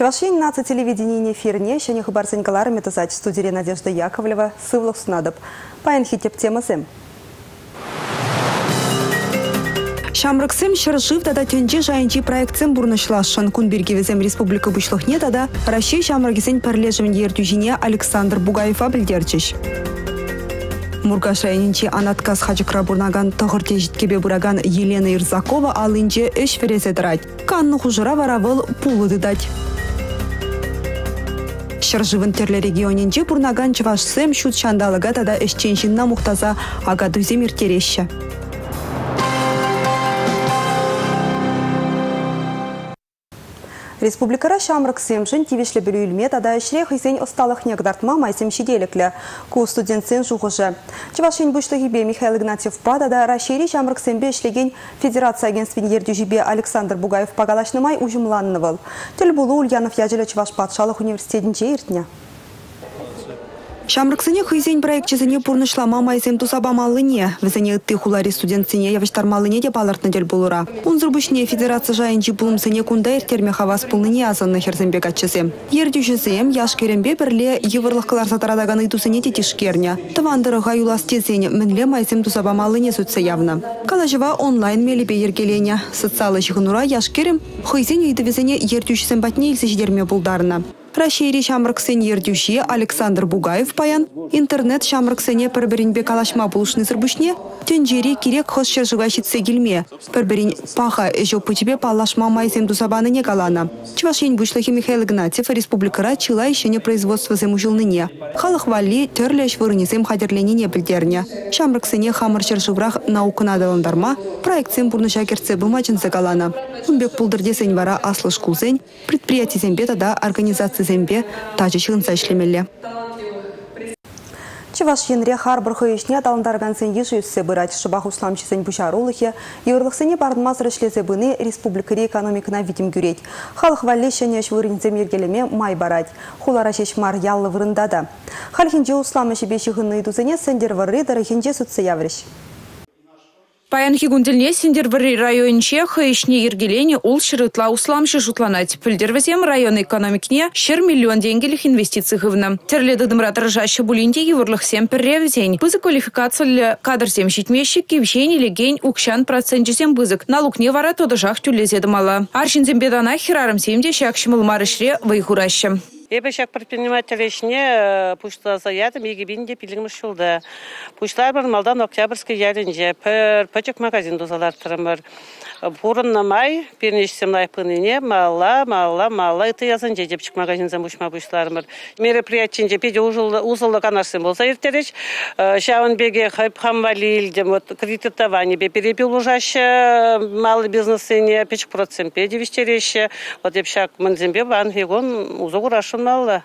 Чувашин наци телевидение эфирне, шене хабарсен галары метазать студии Надежда Яковлева, сывлық сунадып. Паян хитеп темасы. Шамрыксем шыржыв тада тенче жайынчи проектсем бурнышлашын. Кунбергевезем республика бушлыхне тада Россия шамрыкесен парлежевен ертюжине Александр Бугаева білдерчіш. Мургаш районинче анаткас хачыкра бурнаган тығырте житкебе бураган Елена Ирзакова алынче эш верезе дырать. Канны хужыра варавыл пулы дыдать. Шыржывын терлі регионинче бурнаган чывашсем шут шандалыга тада эшченшинна мухтаза агадузем иртереща. Республикара шамрык семшін тивешлі білі үлме тада ішре хызен осталық негдартма майсем шиделіклі. Ку студентсен жуғыжы. Чывашин бұштығы Михаил Игнатьев Пада Рашири шамрык сембе ішлеген Федерация агентствен ерді жібе Александр Бугаев пагалашнымай ұжымланны Тіл Ульянов Яжелі Чываш Патшалық университетінде ертіне. Шамрыксыне хыйзен проектчизыне пурнышла мамайзем тусабамаллыне. Візіне ытты хулари студентсыне явыштармаллыне де балартны дел болура. Унзырбышне федерация жайынчы пулымсыне кунда ертерме хавас пулныне азынны херзембе катчызем. Ердюшізем яш керембе бірле евырлыққылар сатарадаган итусыне тетишкерня. Тавандырыға юлас тезен мінле майзем тусабамаллыне сүтсе явна. Калажыва онлайн мелебе ергелене. Социалы жығынура яш керем хыйзен үйдівізіне ердюшізем батне илсі жидерме булдарына. Рашири шамрыксен ердюши Александр Бугаев паян интернет шамрыксене пірбірінбе калашма бұлышны сырбышне тенжери керек хос шыржыға шитсе келме. Пірбірін паха эжо пучебе палашма майзем дусабаны не калана. Чувашень бушлахи Михаил Игнатьев республикара чила не производство земужылныне. Халық вали терлі швырынезем хадерленіне білдерне. Шамрыксене хамыр шыржыврақ наукына даландарма проектсен бұрныша керце бұмачынсы калана. Унбек пулдырдесен вара аслыш кулзен предприятиесен да организация зембе тажы шығынса ішлемелі. Чываш енре харбыр хыйышне талындарган сен еші үссе бұрат шыбақ усламчысен бұшарулығы, еврлықсыне бардымаз рышлезе бұны республикари экономикына видим күрет. Халық валлешіне швырынзем ергелеме май барать. Хулара шешмар яллы вырындада. Халхинже усламы шебеші ғынны идузене сендер варры дарахинже сүтсе яврыш. Паян хигунділне сендер бір районче хыйшне ергелене ул шырытла усламшы жутланать. Пілдервізем район экономикне шыр миллион денгелих инвестиций хывна. Терледі дымрат рыжашы булинде еврлых сем пірревзень. Бызы квалификациялы кадр сем щитмещик кевшень или гень укшан процент сем бызык. Налукне вара тодыжах тюлезедымала. Аршин зембедана хирарым семде шакшымыл марышре вайхураща. Эбешак предприниматель ішіне э, пушта заядым, еге бінде пилігіміз шулды. Пуштар бір малдан октябрьский ялінже, пір пөчік магазин дозалар тұрымыр. Бурынна май, пернешсем лайпыныне, мала, мала, мала, это язын же депчик магазин замушма бушлармыр. Мероприятиенже педе узылы канарсым болса ертереч, э, шауын беге хайп хамвалил, вот кредитование бе перепил ужаще малый бизнесене, печк процент педе вещереше, вот депшак манзембе ван хегон узугурашын малла.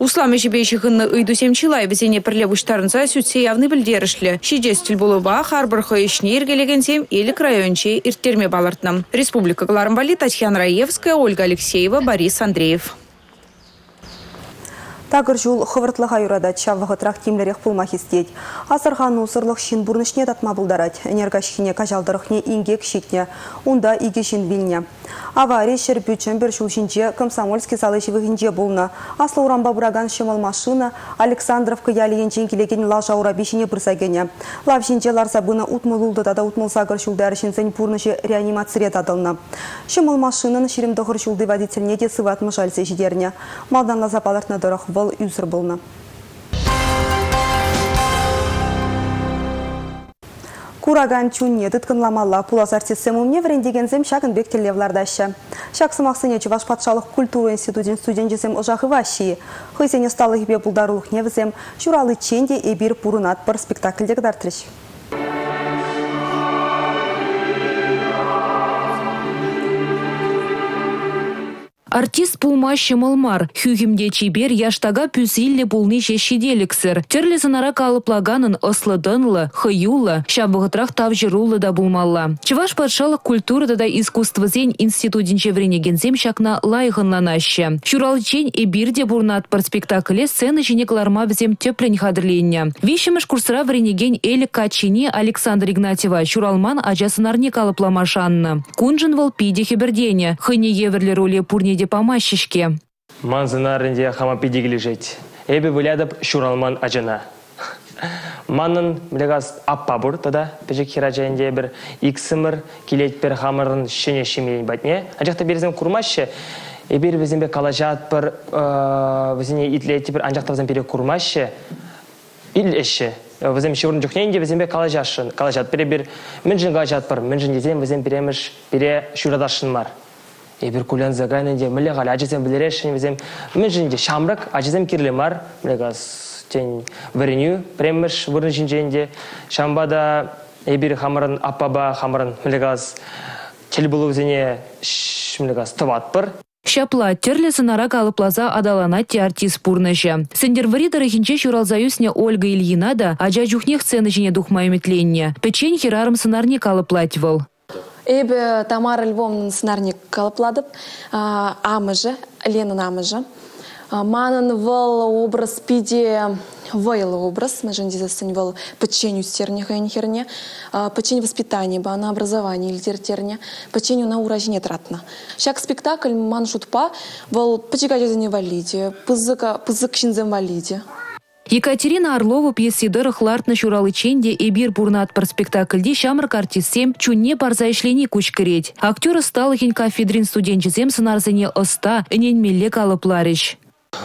Услам ешебейші ғынны үйду семчилай візене пірле бұштарынса сүтсе явны білдерішлі. Шидестіл болуба харбырхы ішіне ергелеген сем елік районче ирттерме балартным. Республика Глармбали Татьяна Раевская, Ольга Алексеева, Борис Андреев. Тагыр жул хывыртлыға юрада чавығы трах кемлерек пулмах істейд. Асырған ұсырлық шин бұрнышне татма бұлдарад. Энергашхине кажалдырықне ингек шитне, онда иге шин винне. Авария шер бюджен бір шулшинче комсомольский салышевы хинче болна. Аслы урамба бураган шымыл машина Александровка ялиенчен келеген лажа ура бешіне бірсагене. Лавшинче ларса бұны утмылулды тада утмыл сагыр шулдар шинсен пурнышы реанимация тадылны. Шымыл машинын ширимдығыр шулды водительне де сыватмы жальсе жидерне. Малдан лазапалартны дұрық был юзер болна. Кураган чунне тыткынламалла пулас артистсем умне врендегензем шагын бектелевлардашы. Шак сымақсыне Чуваш патшалық культура институтин студентжесем ожағы ваши. Хыйсене сталы хибе бұлдарулық невізем, журалы ченде эбир пурынат бір спектакльдегі дартрыш. Артист пулма шымылмар, хюгімде чибер яштага пүсилле пулны жешиделіксір. Терлі зынара калыплаганын ослыдынлы, хыюлы, шабығытрах тавжырулы да булмалла. Чываш патшалық культурада да искусствозен институтинче вренегензем шакна лайғынланашы. Чуралчен эбирде бурнат пар спектакле сцены женекларма взем теплен хадырленне. Вишемеш курсыра вренеген Эли Качини Александр Игнатьева чуралман ажасынарне калыпламашанны. Кунжын пиде хебердене. Хыне пурне де помащишке. Манзынарынде хама педигілежет. Эбі вылядып шуралман ажына. Манын білегаз аппа бұр, тада пежек хера жайынде бір иксімір келет бір хамырын шене шемейін бәтне. Анжақта берізім курмашы, эбир бізімбе калажат бір, бізіне итлеті бір анжақта бізім бере курмашы, ил эші. Бізім шевырын жүхнейінде бізімбе калажашын, калажат бере бір, мінжін калажат бір, мінжін дезем бізім береміш, бере шурадашын бар. Эбир кулян загайнынде міле ғалі ажызем білерешін бізім, мінжінде шамрак ажызем кирлі мар, мілегаз тень вареню премеш вырын жинженде шамбада эбир хамырын аппаба хамырын мілегаз телбулу зене мілегаз тыватпыр Шапла терлі сынара калыплаза адалана те артист пурныжы. Сендер варидары хинче шуралзаюсне Ольга Ильина да ажа жухнех сцены жіне духмайметленне. Печень херарым сынарне калыплатьвал. Эбі Тамара Львовнын сценарник калыпладып, амыжы, Ленын амыжы. Манын выл образ пиде выл образ, мы же здесь выл печенью стерня херне, печень воспитания, ба на образование или тертерня, печенью на уражне тратна. Шак спектакль ман шутпа выл печекать за невалиде, пызыка пызык шинзем валиде. Екатерина Орлова пьесидыр хлартны шуралыченде эбир бурнат пар спектакльде шамрак артистсем чунне барза ишлени кучкыреть. Актер стал хин кафедрин студенчизем сынарзыне оста, эненмелле калыпларыш.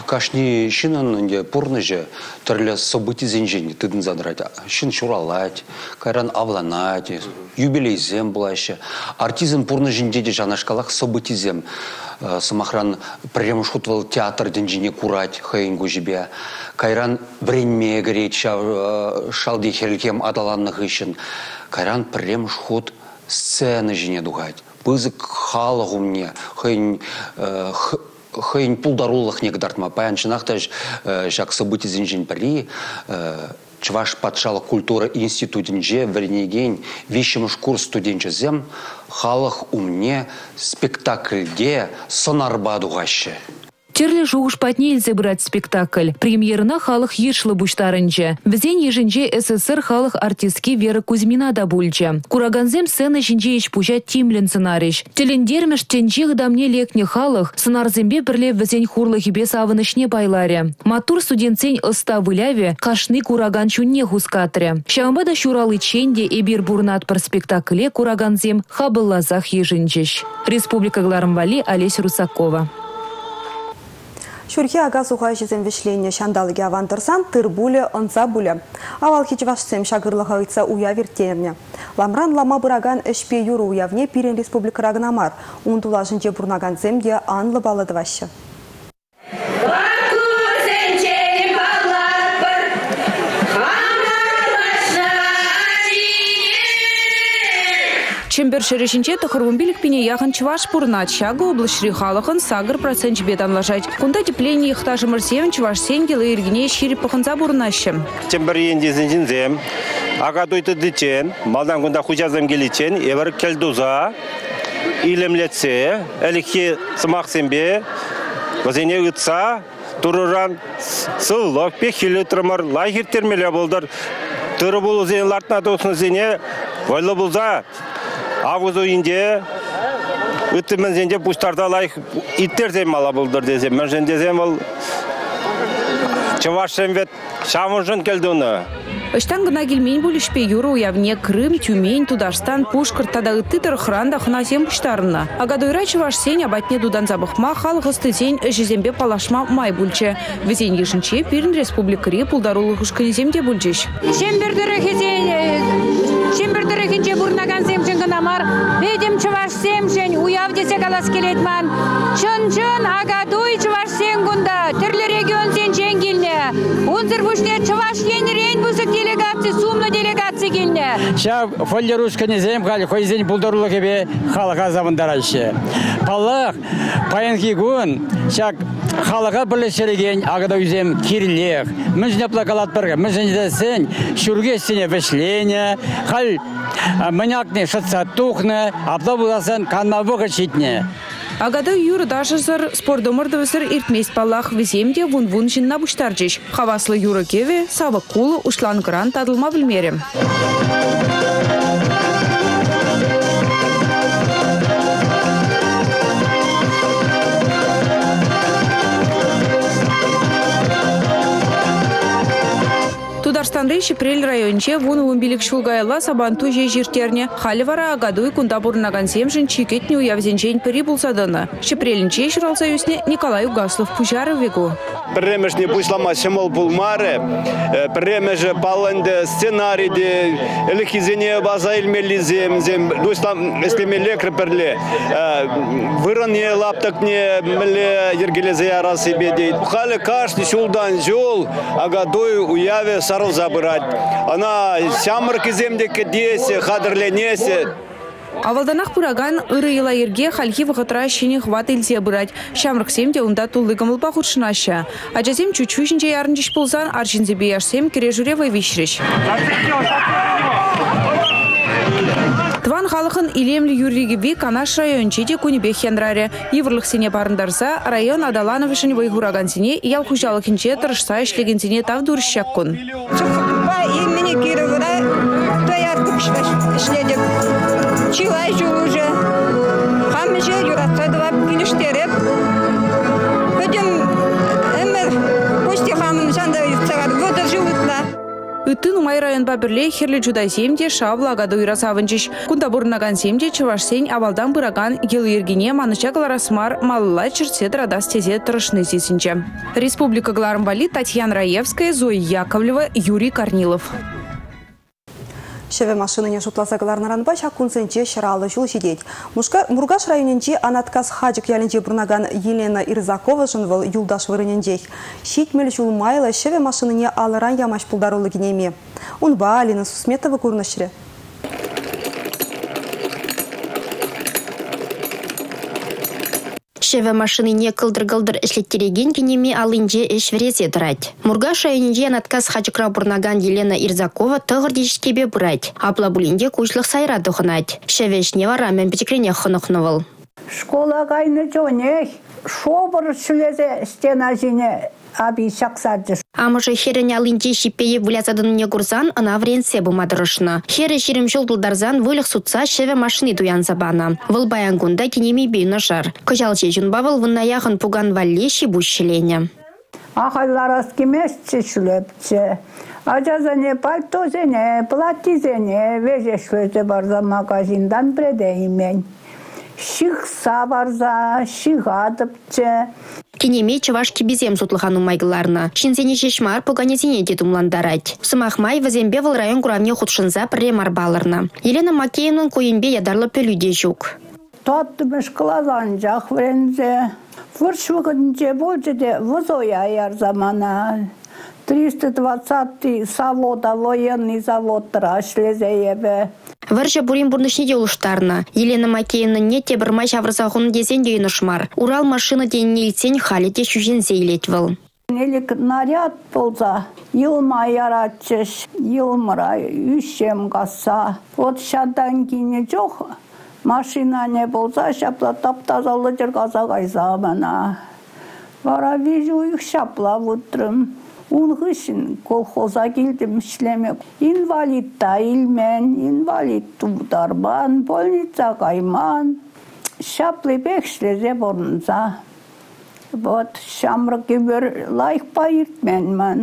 Кашни шинанынде пурныже түрлі событий зенжені тыдын задрать. Шин шуралать, кайран авланать, юбилейзем булаще. Артизм пурныженде де жанашкалах событийзем. Самахран прям шутвал театр денжине курать хайнгу жибе. Кайран времме греть шалди хелькем адаланных ищен. Кайран прям шут сцены жине дугать. Пызык халагу мне, хайн хыйн пулдарулах негдартма. Паянчынах та жак событий зинжин пари Чваш патшалық культура институтинже вірнеген вещемыш курс студенчізем халық умне спектакльде сонарба дуғашы. Терлі жуғыш патне брать спектакль. Премьерына халық ешлы буштарынчы. Візен ежінже СССР халық артистки Вера Кузьмина да. Кураганзем сцена жінже еш пужа тимлен сценариш. Телендермеш тенче гдамне лекне халық, сценарзембе бірле візен хурлы хибе савынышне байларе. Матур студентсен ыста выляве, кашны кураган чунне хускатре. Шамбада шуралы ченде эбир бурнат пар спектакле кураганзем хабыллазах ежінчеш. Республика Гларамвали Олесь Русакова. Шурхи ага суха жезем вишление шандалыге авантырсан тыр буле онса буле. Авал хичвашсем шагырлыға ыйтса уя вертенне. Ламран лама бұраган эшпе юру уявне пирен республика рагнамар. Унтула жынче бурнаган земде анлы балыдывашы. Чембер шерешинче тахырвумбилик пине яхын чваш пурнат. Шага облашри халахын сагыр процент бедан лажать. Кунда тепление их тажы мырсевен чваш сенгел и иргине шири пахынца бурнащем. Чембер енде зенжинзем, ага дойты дичен, малдан кунда хучазам келичен, эвер келдуза, илемлетсе, элихи сымақсембе, вазене ұтса, туруран сыллық, пехилі тұрмыр, лайхер термеле болдыр. Тұры болу зен лартна досын зене, Вайлы болса, август ойынде өттімен зенде пуштарда лайық иттер зем мала десем. Мен жен десем ол чывашем вет шамын келді оны. Ыштан гына келмейін бөлішпе юру уявне Крым, Тюмень, Тударстан, Пушкар, тада ыттытыр хранда хынасем пуштарына. Агадойра чываш сень абатне дудан забықма халық ыстызен жезембе палашма май бүлче. Везен ешінче пирін республикари пулдарулы хушканеземде бүлчеш. Шембердірі Шембердірі бурнаган земчен гынамар, ведем чываш семшен, уяв десе калас келетман. Чын-чын агадуй чываш сен гунда, түрлі регион сен чен келне. Унзыр бүшне чываш енерен бұзык делегация, сумна делегация келне. Ша фоллерушканы зем хали, хойзен булдырлы кебе халыға замындарайшы. Паллах, паянки гун, шак халыға бірлесереген ағыда үзем кирлех. Мен жіне плакалат бірге, мен жіне сен, шүрге сене вешление, хал манякне шатса тухне, апла буласын канмавығы читне. Агада юр дашызыр спордомырды высыр иртмес палах веземде вун-вун жинна. Хаваслы юры кеве, савы кулы ушлан грант адылма білмерем. Курманрей Шипрель районче вун умбилик шулгайла сабанту же жиртерне. Халивара агадуй кунда бурнаган семжин чикетне уявзенчен пери булсадыны. Шипрелінче шыралса юсне Николай Угаслов пужары вегу. Премешне пушлама шымыл пулмары, премеже палынды сценарийде, элехизене база илмелизем, зем, дуслам эслеме лекры перле, вырыне лаптыкне міле ергелезе арасы бедейт. Халі кашны шулдан жол, агадой уяве сарыл забырать. Она сямыр киземде кедесе, хадырленесе, Авалданах пураган ыры ила ерге хальхи вахатра шини хват илсе бырать. Шамрак семде унда туллы гамылпа худшынаша. Аджазем чучушинче ярынчиш пулсан аршинзе бияшсем кережуре вайвишреш. Тван халықын илемлі юригіби канаш район чеде кунебе хенраре. Еврлық сене барындарса, район Адалановышын вайхураган сене ял хужалықынче тұрышса ішлеген сене тавдурышшак күн. Имени Кировна, таярдык ишледик. Чилай уже. Хамже юратса два Үттін районба бірле херлі жуда семде шавла агады уйра савынчыш. Кунда бурнаган семде чывашсен авалдан бұраган ел ергене маныча гларасмар малыла чыртсе драдас тезе тұрышны зесінче. Республика Глармбали Татьяна Раевская, Зоя Яковлева, Юрий Корнилов. Шеве машиныне шутласа кыларнаранба шакунсенче шыралы жул жидеть. Мургаш районенче анаткас хаджик яленче бурнаган Елена Ирзакова жынвыл юлдаш вырыненчех. Щитмел жул майла шеве машиныне алыран ямаш пулдарулы генеме. Унба Алина Сусметова курнышре. Шеве машины не кылдыр-кылдыр эшлеттереген кенеме алынже эш верезе дырать. Мурга шайынже анаткас бурнаган Елена Ирзакова тығыр дешкебе бұрать. Апла булинде кучлық сайра дұхынать. Вара мен печекрене хынықнывыл. Школа кайны жонех, шобыр шүлезе стена жіне аби шақсады. Амыжы херен алынже шиппейе вылязадын не курсан, ына вренсе бумадырышны. Хері шерім жылдылдарзан вылық сутса шеве машины дуян забана. Выл баянгунда кенеме бейні жар. Кыжалче жүнбавыл вынна яғын пуган валле шибущелене. Ахайларас кемесче шүлепче. Ажазане пальтозене, платизене, вежешлезе барза магазиндан предеймен. Шихса барза, шихадыпче. Кенеме чывашки безем сутлыхан умайгыларны. Шинзене шешмар пуганезине де думландарать. Сымахмай вазембе выл район курамне худшынза пірре марбалырны. Елена Макеевнын коенбе ядарлы пөлюде жүк. Тоттымыш кылазан жақ врензе. Вырш вғынче болды де вызоя яр замана. 320 завода, военный завод трашлезе ебе. Варжа бурин бурнышне улыштарна. Елена Макеевна не те бірмай шаврзағын дезен дейін ұшмар. Урал машина дейін илсен халі де шүжен зейлетвіл. Нелік наряд болса, йылма яратчыш, йылмыра үшем қаса. Вот шадан кейіне жоқ, машина не болса, шапла таптазалы жыр қаза қайса Вара вижу их шапла утрым. Унғышын колхоза келдім ішлеме. Инвалид та илмен, инвалид тударбан, больница кайман. Шаплы бекшлезе борынса. Вот шамрық кебер лайық байыртмен ман.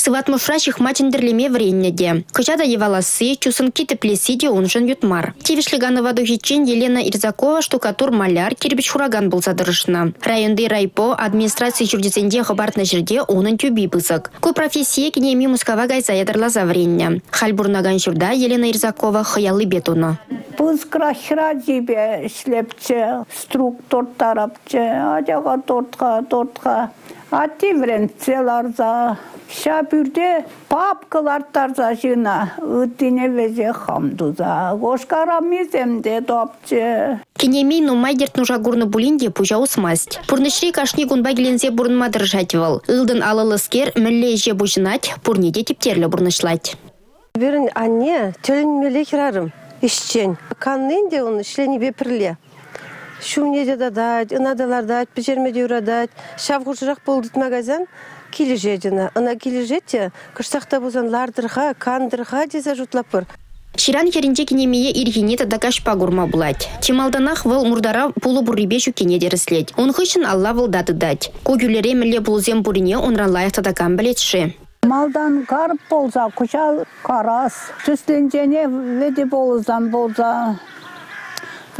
Сыват мушрачих мачындерлеме вреннеде. Кычада еваласы, чусын китеплеси де унжын ютмар. Тивишлиганы ваду хичен Елена Ирзакова штукатур маляр кирбич хураган был задырышна. Районды райпо администрация жүрдесенде хабартна жерде унын тюби бызык. Ку профессия кенеми мускава гайса ядырлаза вренне. Хальбурнаган жүрда Елена Ирзакова хаялы бетуны. Пызкра хра жибе шлепче, структур тарапче, ажаға тортқа, тортқа. Ати вренцеларза, Шапюрде папкалар тарза жина, үтіне везе хамдуза, гошкара миземде топче. Кенемей нумай дерт нужа гурны булинде пужа усмасть. Пурнышри кашни гунба гелензе бурнма дыржатвал. Илдын алылыскер мүлле же бужынать, пурнеде типтерлі бурнышлать. Бірін анне, төлін меле хирарым, ішчен. Каннын де оны бепірле. Шумнеде дадать, ынадалар дать, печермеде урадать. Шав хушырақ болдыт магазин, килежедіні. Ына килежетте, кыштақта бозан лардырға, кандырға дезе жұтлапыр. Ширан херинче кенемее ирхине тадакаш пагурма булать. Чималданах выл мурдара пулу буррибе шукене дерслеть. Он хышын алла выл даты дать. Когюлере міле булзем бурине онран лайық тадакан білетші. Малдан карып болса, куча карас. Түстенжене веде болызан болса.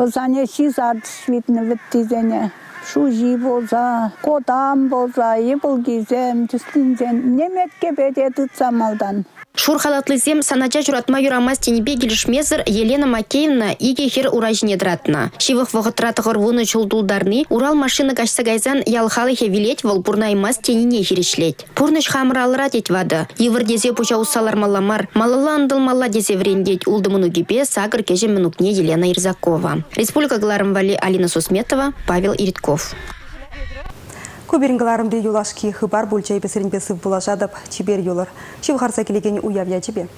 Бозане шизад швитны веттизене. Шужи болса, кодам болса, ебыл кизем, түстенжен. Неметке беде тытса малдан. Шур халатлызем санача журатма юрамас тенебе келішмезір Елена Макеевна иге хер уражине дратна. Шивых вғытратығыр вуны чулдулдарны Урал машина кашса гайзан ялхалы хевилет вол пурнаймас тенине херешлет. Пурныш хамралыра тет вады. Евірдезе пуча усалар маламар. Малала андылмалла дезе врендет улдымыну гипе сагыр кеже минукне Елена Ирзакова. Республика Гларымвали Алина Сусметова, Павел Иритков. Көберінгіларымды юлашки хыбар бульчай бесірін бесіп бұлажадып, чибер юлар. Чивғарса келеген уявя чебе.